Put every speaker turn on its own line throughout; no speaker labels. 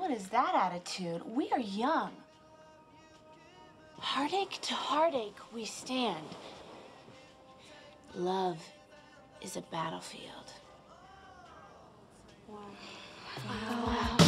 What is that attitude? We are young. Heartache to heartache we stand. Love is a battlefield. Wow. wow.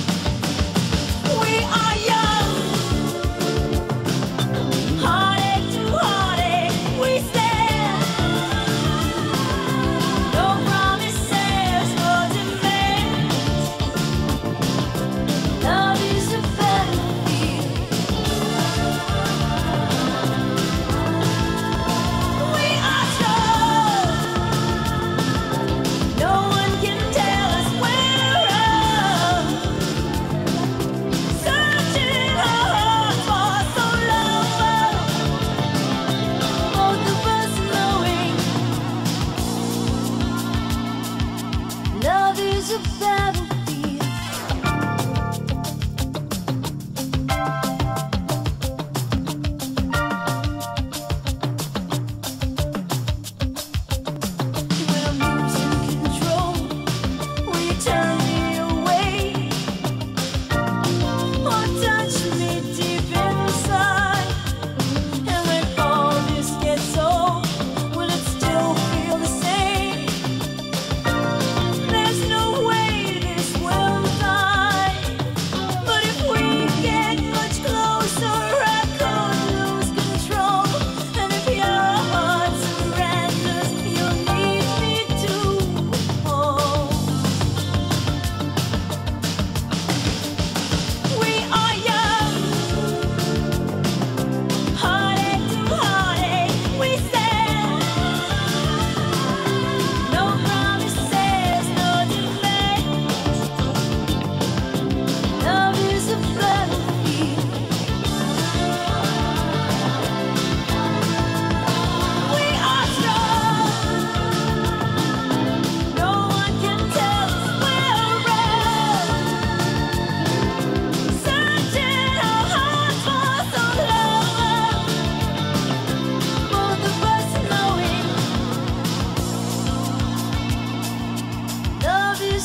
about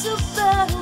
disappear